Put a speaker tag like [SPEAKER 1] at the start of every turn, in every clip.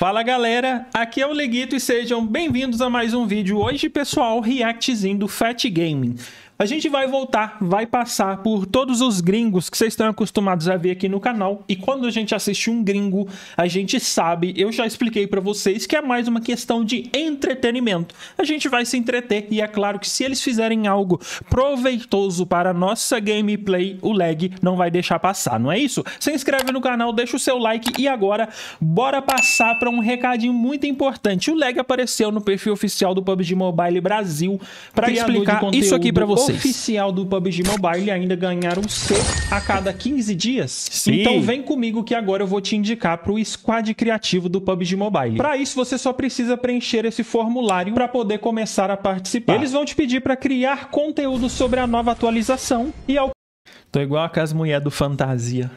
[SPEAKER 1] Fala galera, aqui é o Leguito e sejam bem-vindos a mais um vídeo. Hoje, pessoal, reactzinho do Fat Gaming. A gente vai voltar, vai passar por todos os gringos que vocês estão acostumados a ver aqui no canal. E quando a gente assiste um gringo, a gente sabe, eu já expliquei para vocês, que é mais uma questão de entretenimento. A gente vai se entreter e é claro que se eles fizerem algo proveitoso para a nossa gameplay, o lag não vai deixar passar, não é isso? Se inscreve no canal, deixa o seu like e agora bora passar para um recadinho muito importante. O lag apareceu no perfil oficial do PUBG Mobile Brasil para explicar isso aqui para vocês vocês. oficial do PUBG Mobile ainda ganhar um C a cada 15 dias. Sim. Então vem comigo que agora eu vou te indicar para o squad criativo do PUBG Mobile. Para isso você só precisa preencher esse formulário para poder começar a participar. Eles vão te pedir para criar conteúdo sobre a nova atualização e ao Tô igual a as mulheres do Fantasia.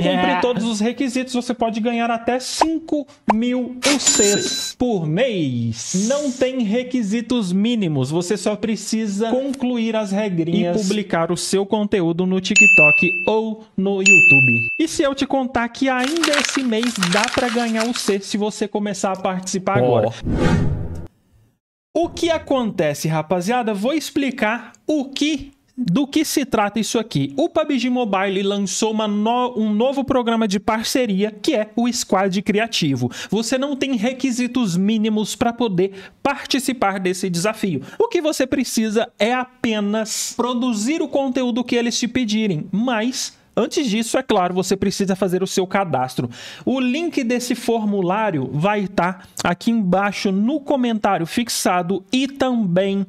[SPEAKER 1] Cumprir todos os requisitos, você pode ganhar até 5 mil UCs por mês. Não tem requisitos mínimos, você só precisa concluir as regrinhas e publicar o seu conteúdo no TikTok ou no YouTube. E se eu te contar que ainda esse mês dá para ganhar o C se você começar a participar oh. agora? O que acontece, rapaziada? Vou explicar o que do que se trata isso aqui? O PUBG Mobile lançou no, um novo programa de parceria que é o Squad Criativo. Você não tem requisitos mínimos para poder participar desse desafio. O que você precisa é apenas produzir o conteúdo que eles te pedirem, mas Antes disso, é claro, você precisa fazer o seu cadastro. O link desse formulário vai estar aqui embaixo no comentário fixado e também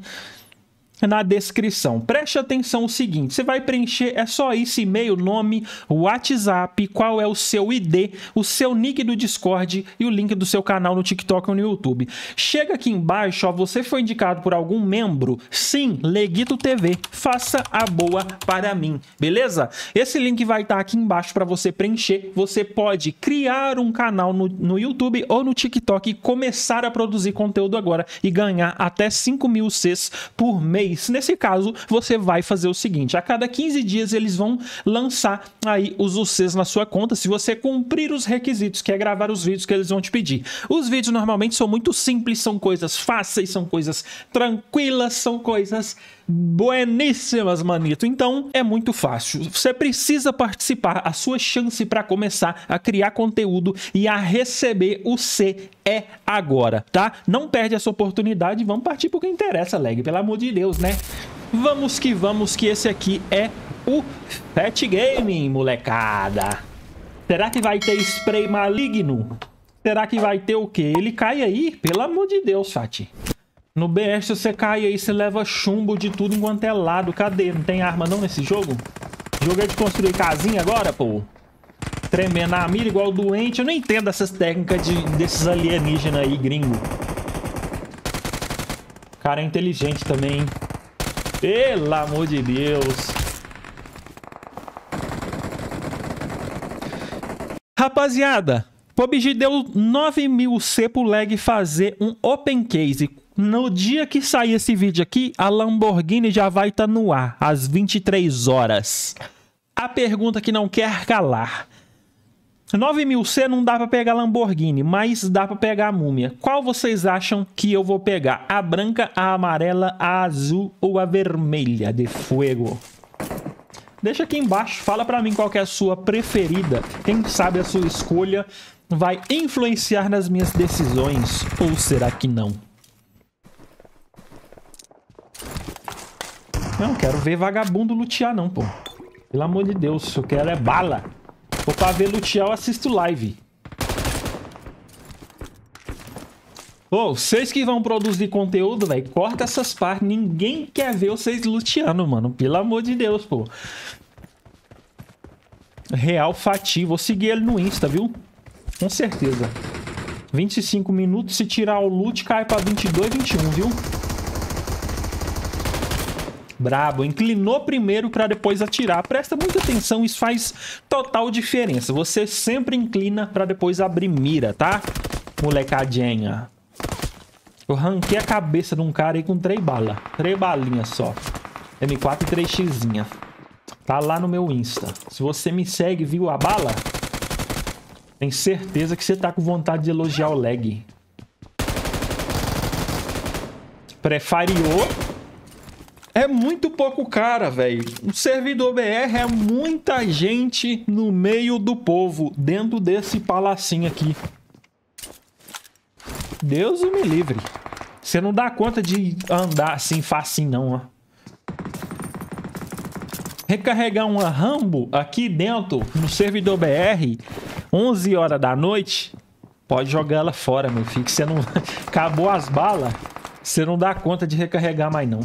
[SPEAKER 1] na descrição. Preste atenção o seguinte, você vai preencher, é só esse e-mail, nome, WhatsApp, qual é o seu ID, o seu nick do Discord e o link do seu canal no TikTok ou no YouTube. Chega aqui embaixo, ó, você foi indicado por algum membro? Sim, Leguito TV, faça a boa para mim, beleza? Esse link vai estar aqui embaixo para você preencher. Você pode criar um canal no, no YouTube ou no TikTok e começar a produzir conteúdo agora e ganhar até 5 mil Cs por mês mês. Nesse caso, você vai fazer o seguinte: a cada 15 dias eles vão lançar aí os UCs na sua conta, se você cumprir os requisitos, que é gravar os vídeos que eles vão te pedir. Os vídeos normalmente são muito simples, são coisas fáceis, são coisas tranquilas, são coisas bueníssimas, manito. Então é muito fácil. Você precisa participar. A sua chance para começar a criar conteúdo e a receber o C é agora, tá? Não perde essa oportunidade. Vamos partir porque interessa, leg. Pelo amor de Deus, né? Vamos que vamos, que esse aqui é o Fat Gaming, molecada. Será que vai ter spray maligno? Será que vai ter o quê? Ele cai aí? Pelo amor de Deus, Fati. No BS você cai aí, você leva chumbo de tudo enquanto é lado. Cadê? Não tem arma não nesse jogo? Jogo é de construir casinha agora, pô? Tremendo na mira igual doente. Eu não entendo essas técnicas de, desses alienígenas aí, gringo. O cara é inteligente também, hein? Pelo amor de Deus. Rapaziada, PUBG deu 9 mil C pro lag fazer um open case no dia que sair esse vídeo aqui, a Lamborghini já vai estar tá no ar, às 23 horas. A pergunta que não quer calar. 9 mil C não dá para pegar Lamborghini, mas dá para pegar a múmia. Qual vocês acham que eu vou pegar? A branca, a amarela, a azul ou a vermelha de fogo? Deixa aqui embaixo, fala para mim qual é a sua preferida. Quem sabe a sua escolha vai influenciar nas minhas decisões ou será que não? Não, quero ver vagabundo lutear não, pô. Pelo amor de Deus, eu quero é bala. Ou pra ver lutear, eu assisto live. Pô, vocês que vão produzir conteúdo, velho, corta essas partes. Ninguém quer ver vocês luteando, mano. Pelo amor de Deus, pô. Real Fati. Vou seguir ele no Insta, viu? Com certeza. 25 minutos. Se tirar o loot, cai pra 22, 21, viu? Brabo, inclinou primeiro para depois atirar. Presta muita atenção, isso faz total diferença. Você sempre inclina para depois abrir mira, tá? Molecadinha. Eu ranquei a cabeça de um cara aí com três balas. Três balinhas só. M4 e 3x. Tá lá no meu Insta. Se você me segue, viu a bala? Tenho certeza que você tá com vontade de elogiar o lag. Prefariou. É muito pouco cara, velho. Um servidor BR é muita gente no meio do povo, dentro desse palacinho aqui. Deus me livre. Você não dá conta de andar assim facinho, não, ó. Recarregar uma Rambo aqui dentro, no servidor BR, 11 horas da noite, pode jogar ela fora, meu filho, que você não... Acabou as balas, você não dá conta de recarregar mais, não.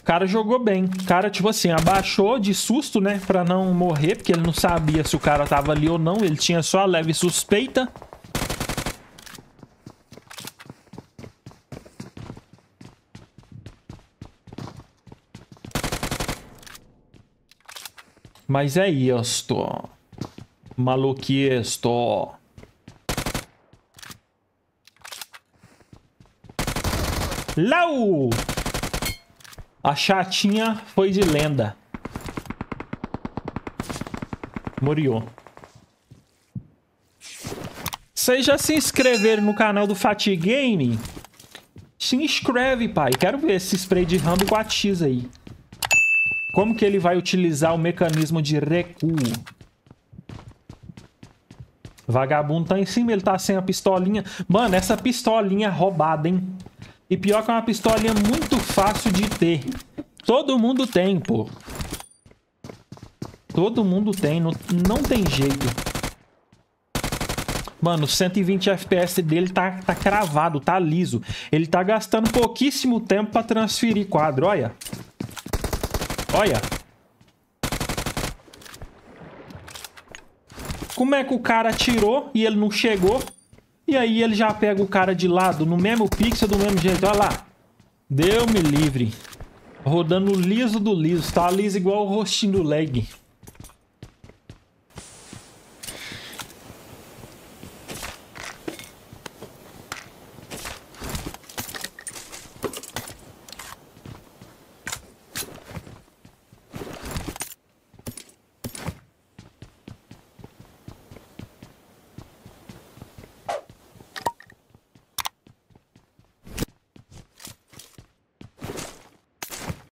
[SPEAKER 1] O cara jogou bem. O cara, tipo assim, abaixou de susto, né? Pra não morrer, porque ele não sabia se o cara tava ali ou não. Ele tinha só a leve suspeita. Mas é isto. Maluquisto. Lau! A chatinha foi de lenda. Moriou. Vocês já se inscreveram no canal do Fati Game? Se inscreve, pai. Quero ver esse spray de Rambo 4x aí. Como que ele vai utilizar o mecanismo de recuo? Vagabundo tá em cima, ele tá sem a pistolinha. Mano, essa pistolinha é roubada, hein? E pior que é uma pistolinha muito fácil de ter. Todo mundo tem, pô. Todo mundo tem, não, não tem jeito. Mano, 120 FPS dele tá, tá cravado, tá liso. Ele tá gastando pouquíssimo tempo pra transferir quadro, olha. Olha. Como é que o cara atirou e ele não chegou? E aí ele já pega o cara de lado, no mesmo pixel, do mesmo jeito. Olha lá. Deu-me livre. Rodando liso do liso. Tá liso igual o rostinho do leg.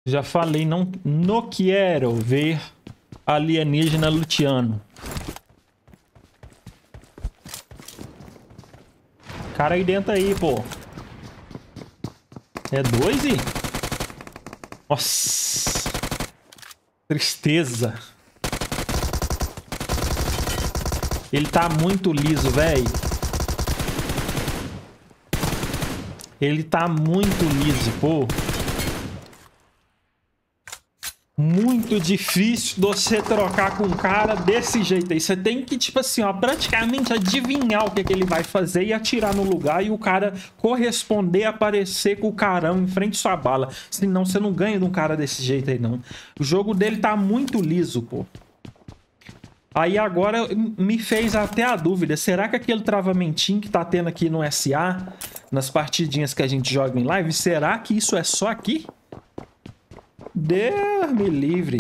[SPEAKER 1] Já falei, não, não quero ver alienígena luteando. Cara aí dentro aí, pô. É dois e... Nossa. Tristeza. Ele tá muito liso, velho. Ele tá muito liso, pô muito difícil você trocar com um cara desse jeito aí. Você tem que, tipo assim, ó, praticamente adivinhar o que, é que ele vai fazer e atirar no lugar e o cara corresponder, aparecer com o carão em frente à sua bala. Senão você não ganha de um cara desse jeito aí, não. O jogo dele tá muito liso, pô. Aí agora me fez até a dúvida, será que aquele travamentinho que tá tendo aqui no SA, nas partidinhas que a gente joga em live, será que isso é só aqui? Deus me livre.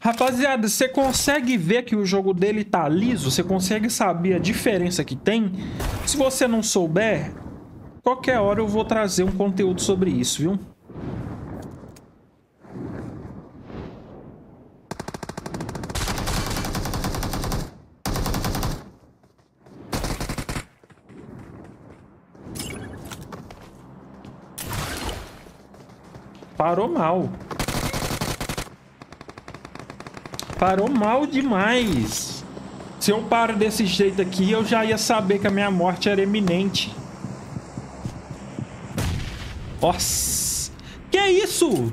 [SPEAKER 1] Rapaziada, você consegue ver que o jogo dele tá liso? Você consegue saber a diferença que tem? Se você não souber, qualquer hora eu vou trazer um conteúdo sobre isso, viu? Parou mal. Parou mal demais. Se eu paro desse jeito aqui, eu já ia saber que a minha morte era iminente. Nossa! Que isso?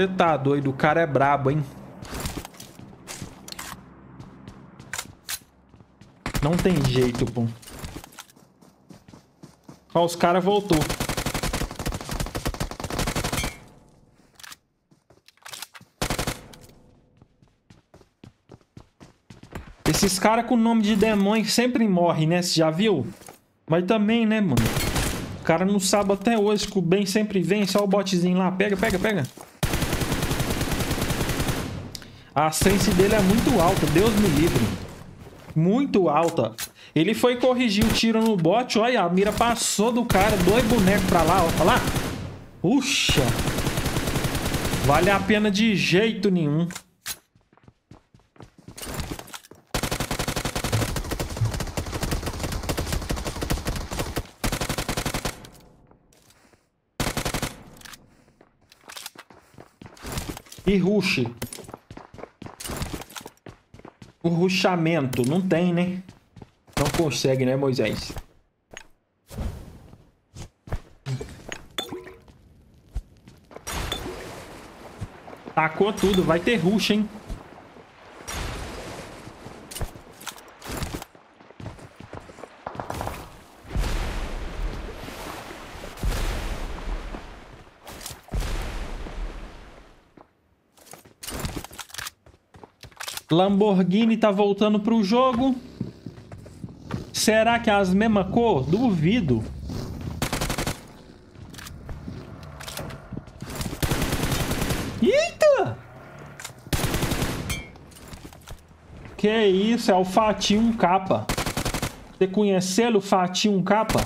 [SPEAKER 1] Você tá doido, o cara é brabo, hein? Não tem jeito, pô. Ó, os caras voltou. Esses caras com nome de demônio sempre morrem, né? Você já viu? Mas também, né, mano? O cara não sabe até hoje que o bem sempre vem. Só o botezinho lá. Pega, pega, pega. A sense dele é muito alta. Deus me livre. Muito alta. Ele foi corrigir o tiro no bote. Olha, a mira passou do cara. Dois bonecos pra lá, ó. Olha lá. Puxa. Vale a pena de jeito nenhum. E rush. O ruxamento. Não tem, né? Não consegue, né, Moisés? Tacou tudo. Vai ter rush, hein? Lamborghini tá voltando pro jogo. Será que é as mesma cor? Duvido. Eita! Que isso, é o Fatinho capa. Você conheceu o Fatinho capa?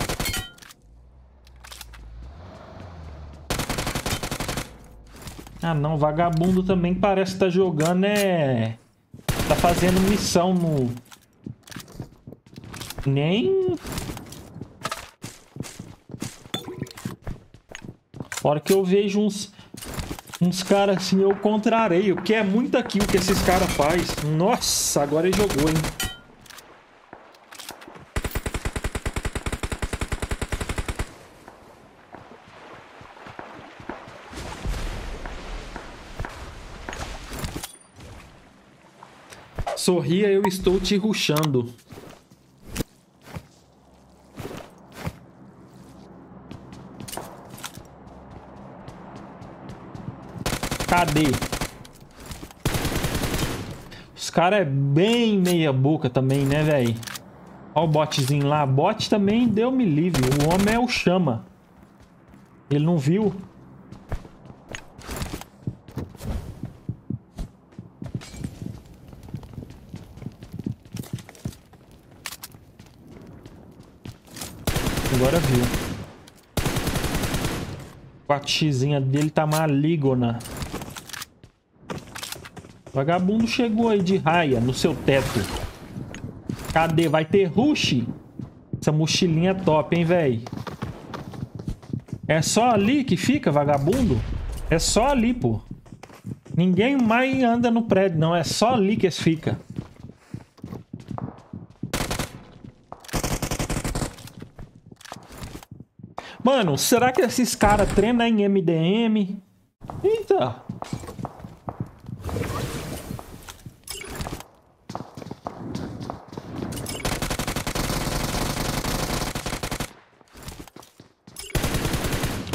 [SPEAKER 1] Ah não, vagabundo também parece estar tá jogando é fazendo missão no... Nem... hora que eu vejo uns... Uns caras assim, eu contrareio. Porque é muita kill que esses caras faz. Nossa, agora ele jogou, hein? Sorria, eu estou te ruxando. Cadê? Os caras é bem meia boca também, né, velho? Olha o botzinho lá. Bot também deu me livre. O homem é o chama. Ele não viu? Agora viu. A xizinha dele tá maligona. Vagabundo chegou aí de raia no seu teto. Cadê? Vai ter rush? Essa mochilinha é top, hein, velho? É só ali que fica, vagabundo? É só ali, pô. Ninguém mais anda no prédio, não. É só ali que eles Mano, será que esses caras treinam em MDM? Eita!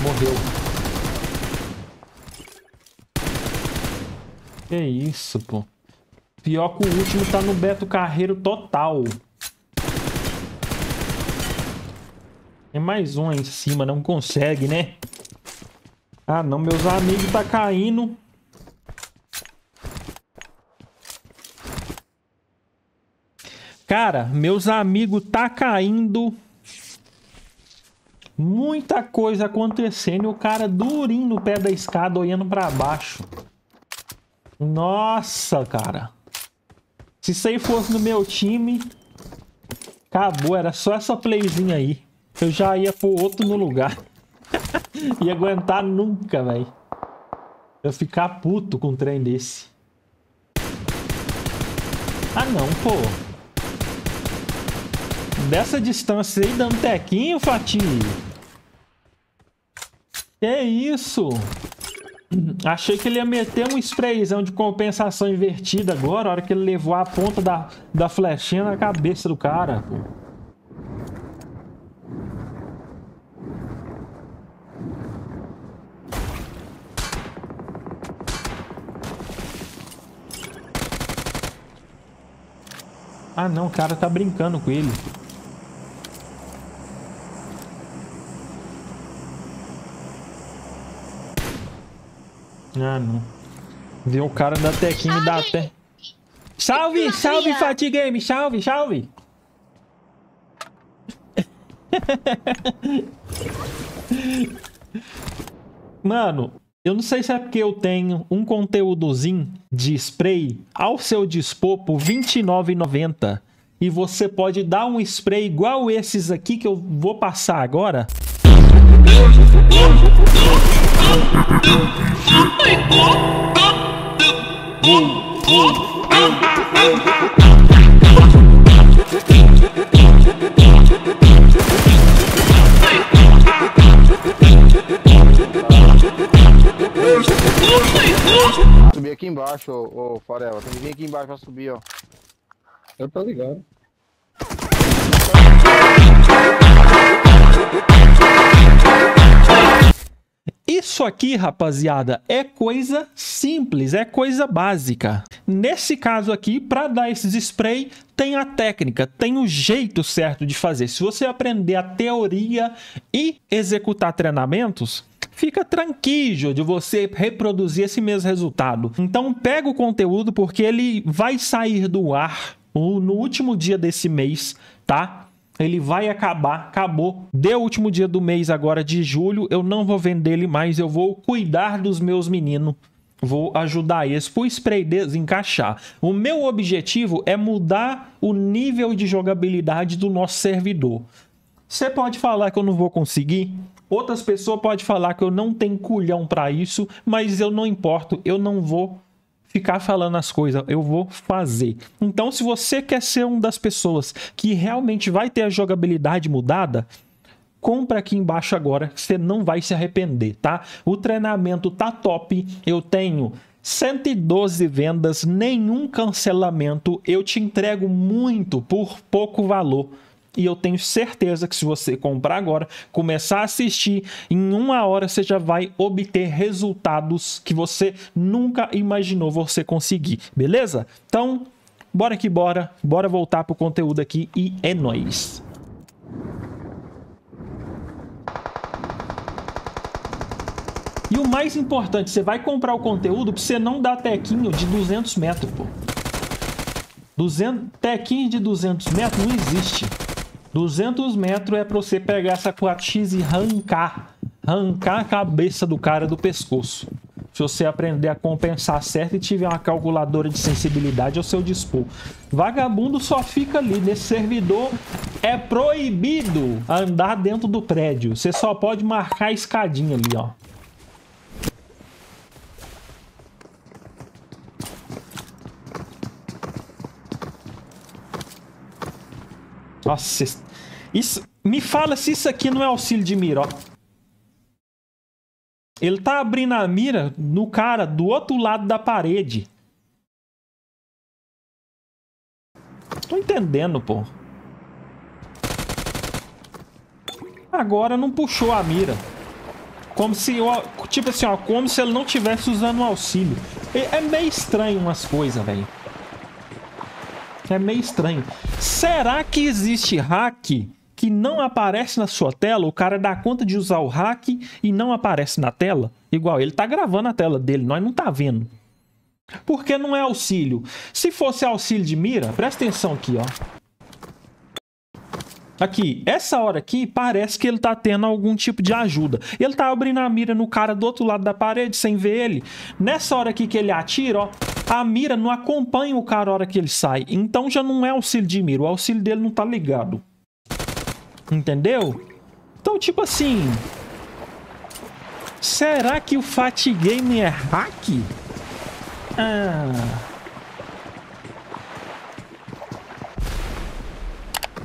[SPEAKER 1] Morreu. Que isso, pô. Pior que o último tá no Beto Carreiro total. Tem mais um aí em cima, não consegue, né? Ah, não, meus amigos tá caindo. Cara, meus amigos tá caindo. Muita coisa acontecendo e o cara durinho no pé da escada olhando pra baixo. Nossa, cara. Se isso aí fosse no meu time, acabou. Era só essa playzinha aí. Eu já ia pôr outro no lugar. ia aguentar nunca, velho. Eu ficar puto com um trem desse. Ah, não, pô. Dessa distância aí, dando tequinho, Fatinho. Que isso? Achei que ele ia meter um sprayzão de compensação invertida agora, a hora que ele levou a ponta da, da flechinha na cabeça do cara, pô. Ah, não, o cara tá brincando com ele. Ah, não. Viu o cara da tequinha da até. Salve, salve, Fati Game, salve, salve. Mano, eu não sei se é porque eu tenho um conteúdozinho de spray ao seu dispor por R$29,90 e você pode dar um spray igual esses aqui que eu vou passar agora.
[SPEAKER 2] Subir aqui embaixo, ô, ô Farela. Tem que vir aqui embaixo pra subir, ó.
[SPEAKER 3] Eu tô ligado.
[SPEAKER 1] Isso aqui, rapaziada, é coisa simples, é coisa básica. Nesse caso aqui, para dar esses spray, tem a técnica, tem o jeito certo de fazer. Se você aprender a teoria e executar treinamentos, fica tranquilo de você reproduzir esse mesmo resultado. Então pega o conteúdo porque ele vai sair do ar no último dia desse mês, tá? Ele vai acabar, acabou. Deu o último dia do mês agora de julho, eu não vou vender ele mais, eu vou cuidar dos meus meninos. Vou ajudar eles pro spray desencaixar. O meu objetivo é mudar o nível de jogabilidade do nosso servidor. Você pode falar que eu não vou conseguir, outras pessoas podem falar que eu não tenho culhão para isso, mas eu não importo, eu não vou ficar falando as coisas, eu vou fazer. Então, se você quer ser uma das pessoas que realmente vai ter a jogabilidade mudada, compra aqui embaixo agora, você não vai se arrepender, tá? O treinamento tá top, eu tenho 112 vendas, nenhum cancelamento, eu te entrego muito por pouco valor. E eu tenho certeza que se você comprar agora, começar a assistir, em uma hora você já vai obter resultados que você nunca imaginou você conseguir, beleza? Então, bora que bora, bora voltar pro conteúdo aqui e é nóis! E o mais importante, você vai comprar o conteúdo pra você não dar tequinho de 200 metros, pô. 200, tequinho de 200 metros não existe. 200 metros é para você pegar essa 4x e arrancar. Arrancar a cabeça do cara do pescoço. Se você aprender a compensar certo e tiver uma calculadora de sensibilidade ao seu dispor. Vagabundo só fica ali. Nesse servidor é proibido andar dentro do prédio. Você só pode marcar a escadinha ali, ó. Nossa, isso, me fala se isso aqui não é auxílio de mira, ó. Ele tá abrindo a mira no cara do outro lado da parede. Tô entendendo, pô. Agora não puxou a mira. Como se, tipo assim, ó, como se ele não tivesse usando o auxílio. É meio estranho umas coisas, velho. É meio estranho. Será que existe hack que não aparece na sua tela? O cara dá conta de usar o hack e não aparece na tela? Igual, ele tá gravando a tela dele, nós não tá vendo. Porque não é auxílio. Se fosse auxílio de mira, presta atenção aqui, ó. Aqui, essa hora aqui, parece que ele tá tendo algum tipo de ajuda. Ele tá abrindo a mira no cara do outro lado da parede, sem ver ele. Nessa hora aqui que ele atira, ó, a mira não acompanha o cara a hora que ele sai. Então já não é auxílio de mira, o auxílio dele não tá ligado. Entendeu? Então, tipo assim... Será que o Fat Game é hack? Ah...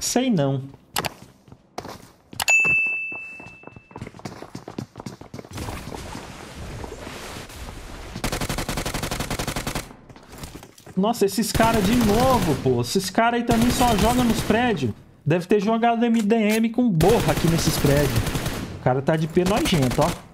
[SPEAKER 1] Sei não. Nossa, esses caras de novo, pô. Esses caras aí também só jogam nos prédios. Deve ter jogado MDM com borra aqui nesses prédios. O cara tá de pé nojento, ó.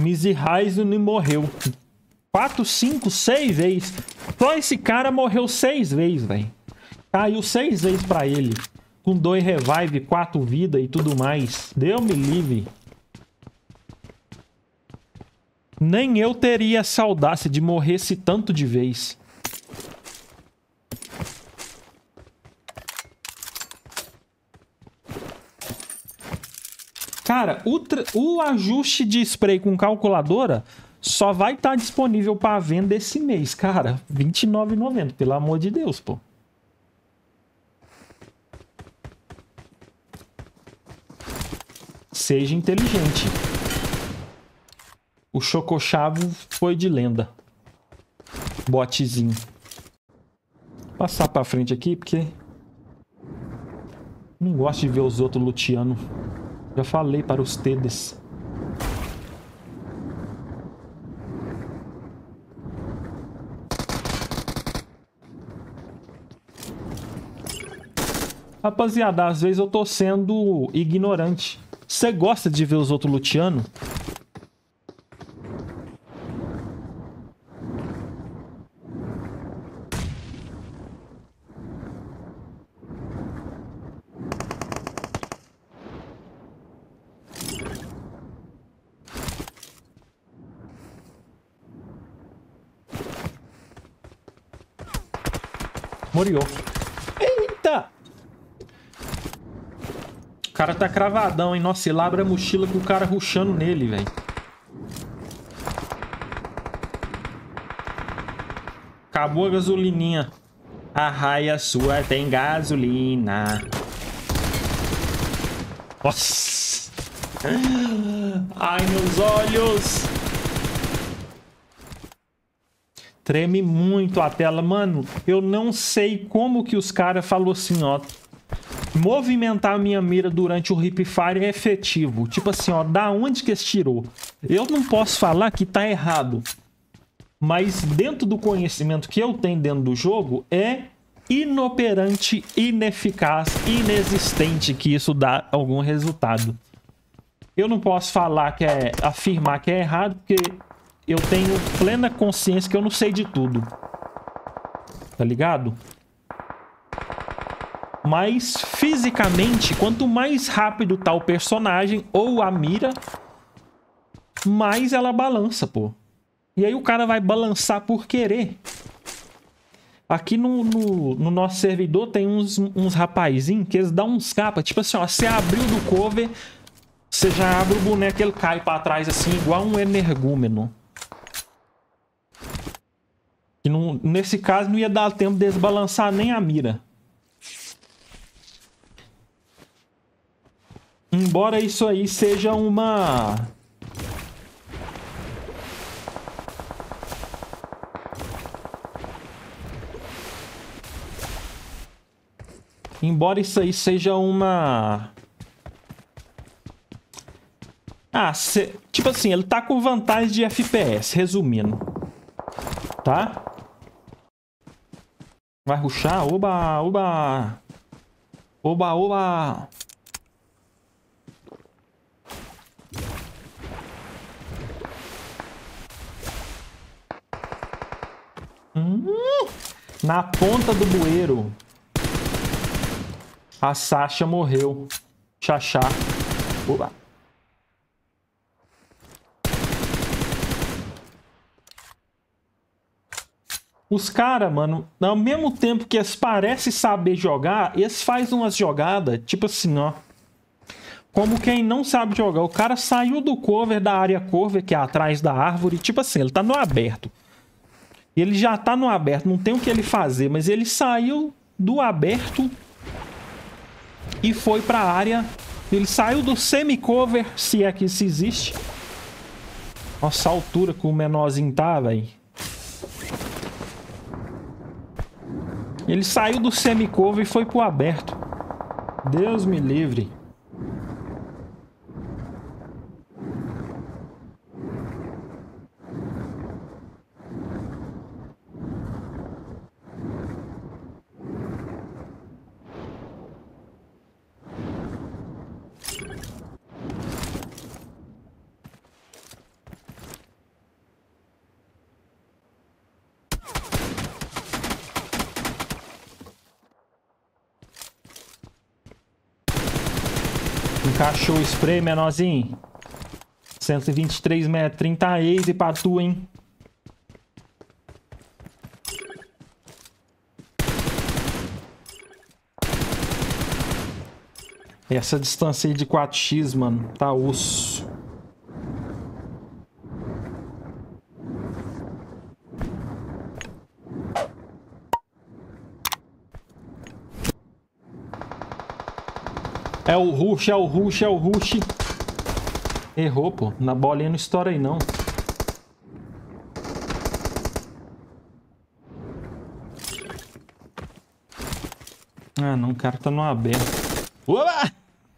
[SPEAKER 1] Mizzy Ryzen morreu. Quatro, cinco, seis vezes. Só esse cara morreu seis vezes, velho. Caiu seis vezes pra ele. Com dois revive, quatro vida e tudo mais. Deu me livre. Nem eu teria audácia de morrer esse tanto de vez. Cara, o, o ajuste de spray com calculadora só vai estar tá disponível para venda esse mês, cara. R$29,90, pelo amor de Deus, pô. Seja inteligente. O Chocochavo foi de lenda. Botezinho. Vou passar pra frente aqui, porque... Não gosto de ver os outros luteando. Já falei para os tedes. Rapaziada, às vezes eu tô sendo ignorante. Você gosta de ver os outros luteando? Moriou. Eita! O cara tá cravadão, hein? Nossa, ele abre a mochila com o cara ruxando nele, velho. Acabou a gasolininha. A raia sua tem gasolina. Nossa! Ai, meus olhos! Treme muito a tela. Mano, eu não sei como que os caras falou assim, ó. Movimentar a minha mira durante o hip fire é efetivo. Tipo assim, ó, da onde que eles tirou? Eu não posso falar que tá errado. Mas dentro do conhecimento que eu tenho dentro do jogo, é inoperante, ineficaz, inexistente que isso dá algum resultado. Eu não posso falar que é afirmar que é errado, porque eu tenho plena consciência que eu não sei de tudo. Tá ligado? Mas fisicamente, quanto mais rápido tá o personagem ou a mira, mais ela balança, pô. E aí o cara vai balançar por querer. Aqui no, no, no nosso servidor tem uns, uns rapazinhos que eles dão uns capas. Tipo assim, ó, você abriu do cover, você já abre o boneco, ele cai pra trás assim, igual um energúmeno. Que não, nesse caso não ia dar tempo de desbalançar nem a mira. Embora isso aí seja uma... Embora isso aí seja uma... Ah, cê... tipo assim, ele tá com vantagem de FPS, resumindo. Tá? Vai ruxar? Oba, oba! Oba, oba! Hum, na ponta do bueiro. A Sasha morreu. Xaxá. Oba. Os caras, mano, ao mesmo tempo que eles parecem saber jogar, eles fazem umas jogadas, tipo assim, ó. Como quem não sabe jogar. O cara saiu do cover, da área cover, que é atrás da árvore. Tipo assim, ele tá no aberto. Ele já tá no aberto, não tem o que ele fazer. Mas ele saiu do aberto e foi pra área. Ele saiu do semi-cover, se é que isso existe. Nossa, a altura que o menorzinho tá, velho. Ele saiu do semicovo e foi pro aberto. Deus me livre. Encaixou o spray, menorzinho. 123 metros, 30 easy pra tu, hein? Essa distância aí de 4x, mano, tá osso. É o rush, é o rush, é o rush. Errou, pô. Na bolinha não estoura aí, não. Ah, não. O cara tá no aberto. Opa!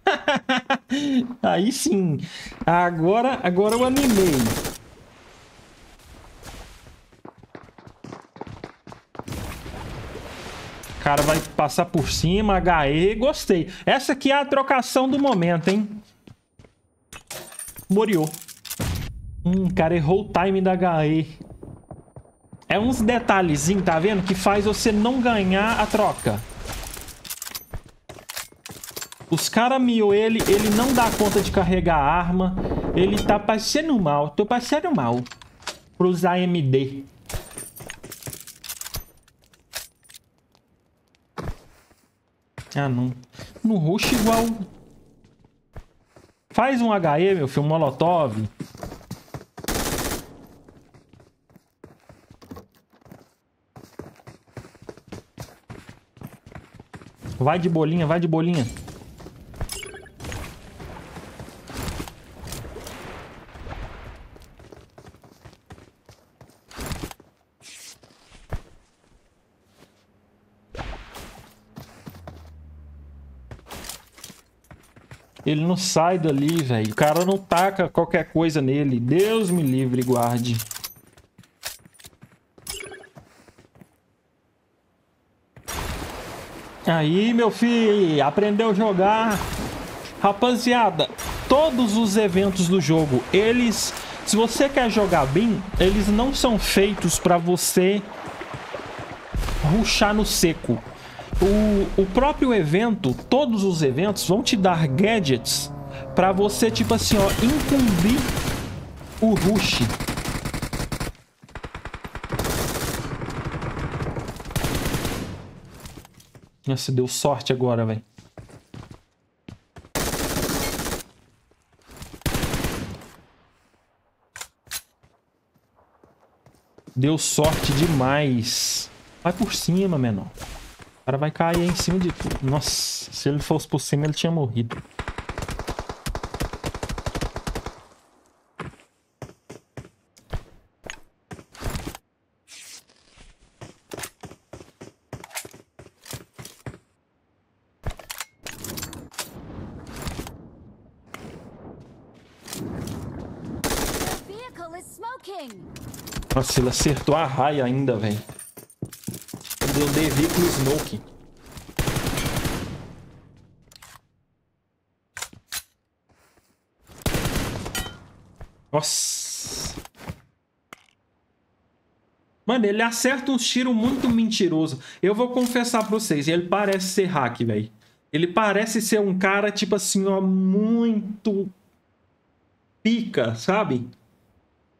[SPEAKER 1] aí sim. Agora, agora eu animei. Cara vai passar por cima, HE, gostei. Essa aqui é a trocação do momento, hein? Moriou. Hum, cara, errou o time da HE. É uns detalhezinhos, tá vendo? Que faz você não ganhar a troca. Os caras miou ele, ele não dá conta de carregar a arma. Ele tá passando mal, tô passando mal. Pros AMD. Ah, não. No rush igual... Faz um HE, meu filho, um molotov. Vai de bolinha, vai de bolinha. Ele não sai dali, velho. O cara não taca qualquer coisa nele. Deus me livre guarde. Aí, meu filho, aprendeu a jogar. Rapaziada, todos os eventos do jogo, eles... Se você quer jogar bem, eles não são feitos para você ruxar no seco. O, o próprio evento, todos os eventos vão te dar gadgets para você, tipo assim, ó, incumbir o rush. Nossa, deu sorte agora, velho. Deu sorte demais. Vai por cima, menor. O cara vai cair em cima de tudo. Nossa, se ele fosse por cima, ele tinha morrido. Nossa, ele acertou a raia ainda, velho deu D veículo Smoke. Nossa. Mano, ele acerta um tiro muito mentiroso. Eu vou confessar pra vocês, ele parece ser hack, velho. Ele parece ser um cara, tipo assim, ó, muito pica, sabe?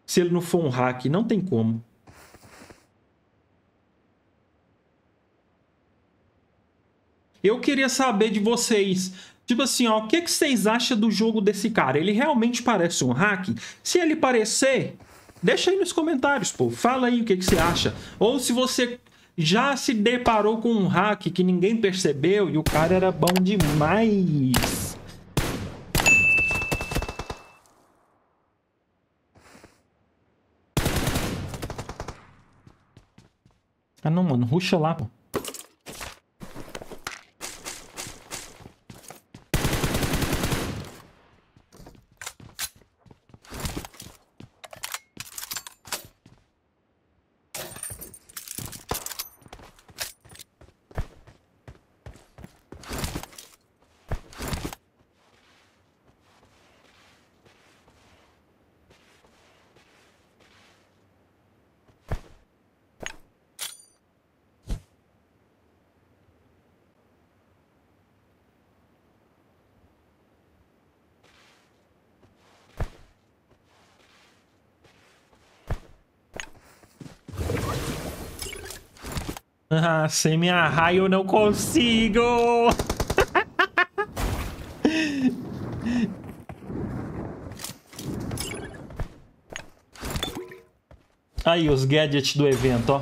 [SPEAKER 1] Se ele não for um hack, não tem como. Eu queria saber de vocês, tipo assim, ó, o que, que vocês acham do jogo desse cara? Ele realmente parece um hack? Se ele parecer, deixa aí nos comentários, pô. Fala aí o que, que você acha. Ou se você já se deparou com um hack que ninguém percebeu e o cara era bom demais. Ah não, mano, ruxa lá, pô. Ah, sem minha raio eu não consigo! Aí, os gadgets do evento, ó.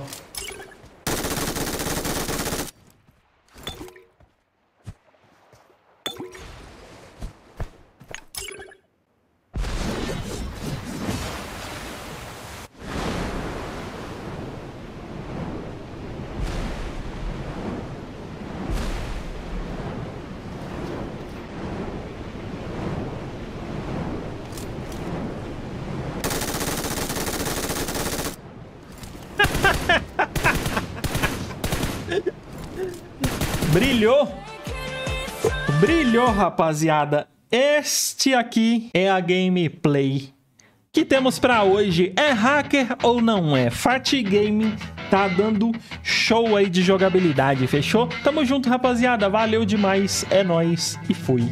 [SPEAKER 1] Brilhou! Brilhou, rapaziada! Este aqui é a gameplay que temos para hoje. É hacker ou não é? Fat Game tá dando show aí de jogabilidade, fechou? Tamo junto, rapaziada. Valeu demais. É nóis e fui.